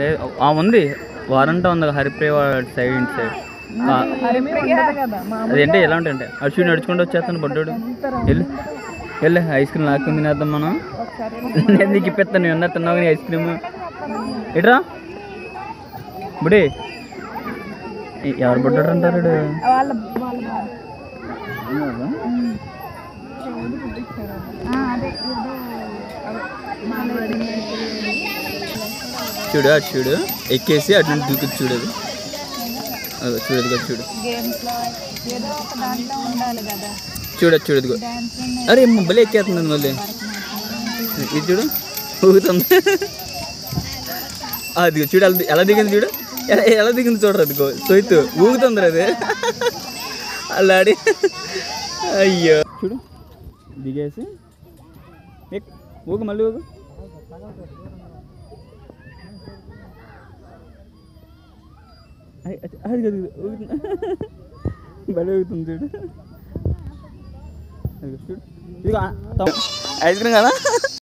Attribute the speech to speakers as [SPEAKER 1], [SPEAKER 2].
[SPEAKER 1] లేదు ఉంది. వారంటా ఉంది హరిప్రియ సైడ్ ఇంటి సైడ్. అదేంటి ఎలా ఉంటాయంటే అటు చూడు నడుచుకుంటూ వచ్చేస్తాను బడ్డోడు. వెళ్ళి. వెళ్ళి ఐస్ క్రీమ్ లాక్కుంది తినేద్దాం మనం. నేను నీకు ఇప్పిస్తాను నేను ఉన్నా తిన్నావు కానీ ఐస్ క్రీమ్. ఎట్రా బుడి. ఎవరు బుడ్డాడు అంటారు
[SPEAKER 2] అదే
[SPEAKER 1] చూడు అటు చూడు. ఎక్కేసి అటు నుంచి దూకి చూడు అది అదో చూడు అదిగో చూడు.
[SPEAKER 2] గేమ్స్లో ఏదో ఒక దాంట్లో ఉండాలి కదా.
[SPEAKER 1] చూడు అది చూడు అదిగో
[SPEAKER 2] డాన్స్
[SPEAKER 1] అరే మళ్ళీ ఎక్కేస్తుంది మళ్ళీ. ఇది చూడు ఊగుతుంది. అది చూడు ఎలా దిగింది చూడు. ఎలా దిగింది చూడరు అదిగో సొయ్తు. ఊగుతుంది అది. అల్లాడి అయ్యో. చూడు దిగేసి. ఊగు మళ్ళీ ఊగు. అది అది అది ఊగుతుంది భలే ఊగుతుంది చూడు అదిగో చూడు ఇదిగో ఐస్ క్రీమ్ కదా